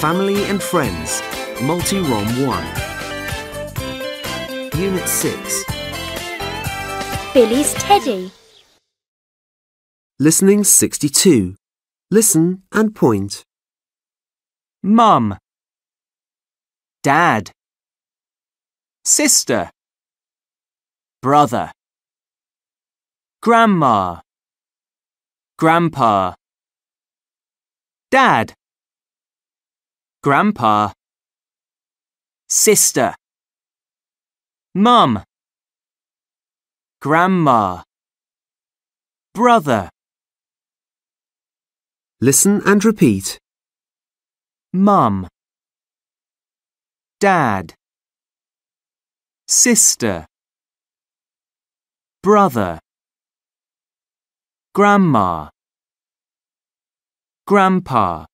Family and Friends, Multi-ROM 1. Unit 6. Billy's Teddy. Listening 62. Listen and point. Mum. Dad. Sister. Brother. Grandma. Grandpa. Dad. Grandpa. Sister. Mum. Grandma. Brother. Listen and repeat. Mum. Dad. Sister. Brother. Grandma. Grandpa.